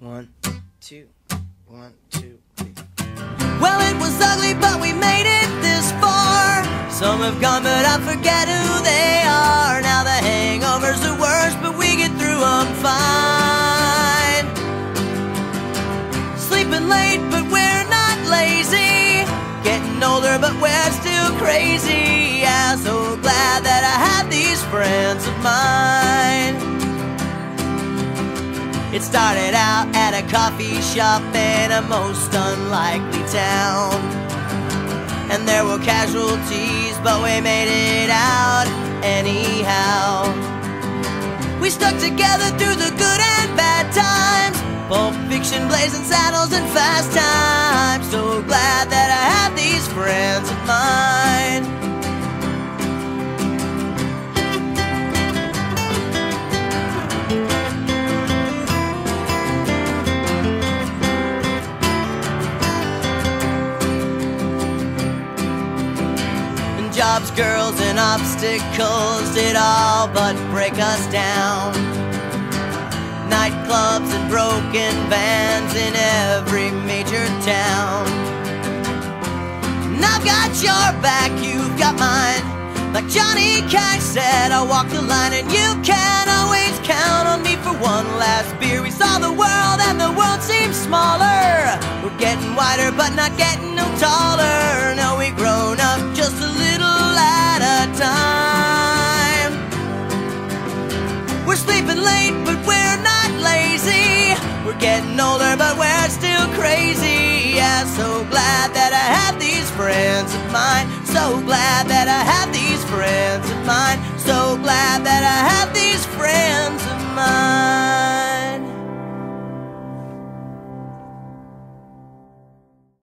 One, two, one, two, three. Well, it was ugly, but we made it this far. Some have gone, but I forget who they are. Now the hangovers are worse, but we get through them fine. Sleeping late, but we're not lazy. Getting older, but we're still crazy. I'm so glad that I have these friends of mine. It started out at a coffee shop in a most unlikely town. And there were casualties, but we made it out anyhow. We stuck together through the good and bad times. Pulp fiction, blazing saddles, and fast times. Jobs, girls, and obstacles did all but break us down. Nightclubs and broken vans in every major town. And I've got your back, you've got mine. Like Johnny Cash said, I walk the line, and you can always count on me for one last beer. We saw the world, and the world seems smaller. We're getting wider, but not getting getting older, but we're still crazy. Yeah, so glad that I have these friends of mine. So glad that I have these friends of mine. So glad that I